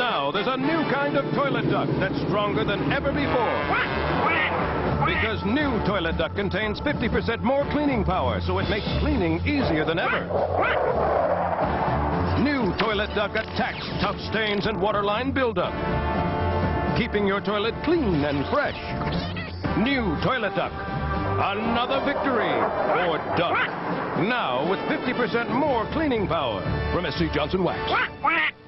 Now, there's a new kind of toilet duck that's stronger than ever before. Because new toilet duck contains 50% more cleaning power, so it makes cleaning easier than ever. New toilet duck attacks tough stains and waterline buildup, keeping your toilet clean and fresh. New toilet duck. Another victory for Duck. Now with 50% more cleaning power from SC Johnson Wax.